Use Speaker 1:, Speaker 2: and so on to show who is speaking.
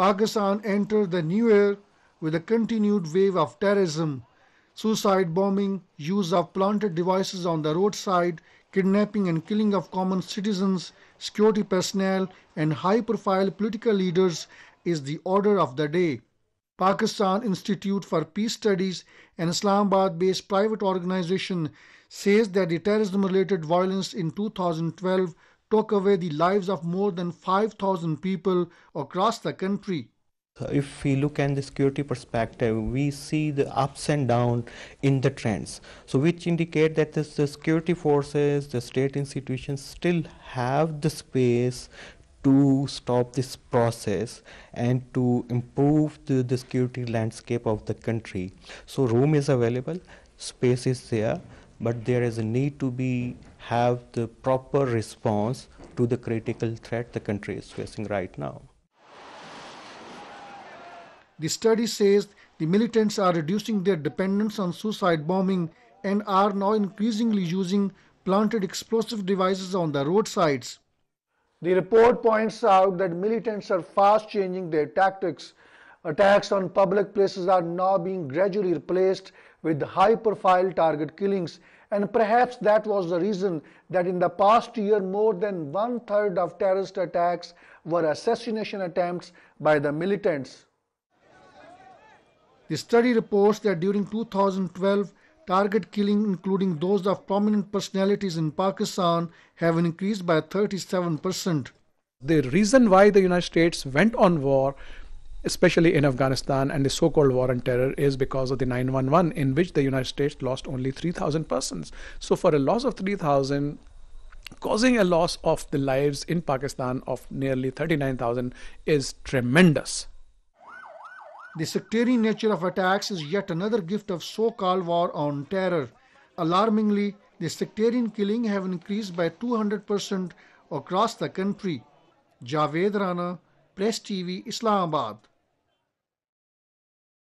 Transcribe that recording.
Speaker 1: Pakistan entered the new year with a continued wave of terrorism, suicide bombing, use of planted devices on the roadside, kidnapping and killing of common citizens, security personnel, and high profile political leaders is the order of the day. Pakistan Institute for Peace Studies, an Islamabad based private organization, says that the terrorism related violence in 2012 took away the lives of more than 5,000 people across the country.
Speaker 2: If we look at the security perspective, we see the ups and downs in the trends. So, which indicate that the, the security forces, the state institutions still have the space to stop this process and to improve the, the security landscape of the country. So, room is available, space is there, but there is a need to be have the proper response to the critical threat the country is facing right now.
Speaker 1: The study says the militants are reducing their dependence on suicide bombing and are now increasingly using planted explosive devices on the roadsides. The report points out that militants are fast changing their tactics. Attacks on public places are now being gradually replaced with high profile target killings and perhaps that was the reason that in the past year more than one third of terrorist attacks were assassination attempts by the militants. The study reports that during 2012, target killing, including those of prominent personalities in Pakistan, have increased by 37%.
Speaker 3: The reason why the United States went on war especially in Afghanistan and the so called war on terror, is because of the 911, in which the United States lost only 3,000 persons. So, for a loss of 3,000, causing a loss of the lives in Pakistan of nearly 39,000 is tremendous.
Speaker 1: The sectarian nature of attacks is yet another gift of so called war on terror. Alarmingly, the sectarian killing have increased by 200% across the country. Javed Rana, Press TV, Islamabad.